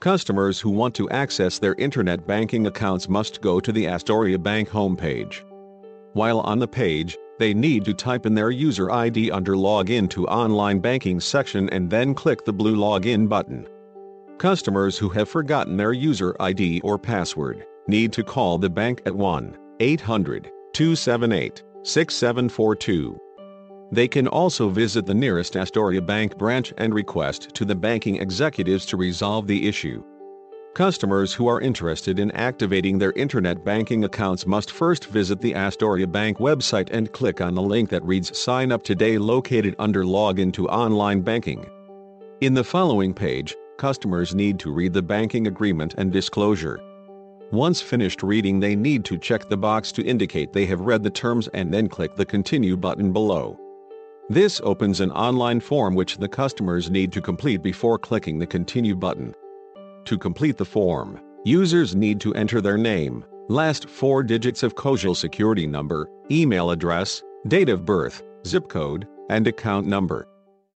Customers who want to access their internet banking accounts must go to the Astoria Bank homepage. While on the page, they need to type in their user ID under Login to Online Banking section and then click the blue Login button. Customers who have forgotten their user ID or password need to call the bank at 1 800 278 6742. They can also visit the nearest Astoria Bank branch and request to the banking executives to resolve the issue. Customers who are interested in activating their internet banking accounts must first visit the Astoria Bank website and click on the link that reads Sign Up Today located under Login to Online Banking. In the following page, customers need to read the banking agreement and disclosure. Once finished reading they need to check the box to indicate they have read the terms and then click the Continue button below. This opens an online form which the customers need to complete before clicking the Continue button. To complete the form, users need to enter their name, last four digits of Social Security number, email address, date of birth, zip code, and account number.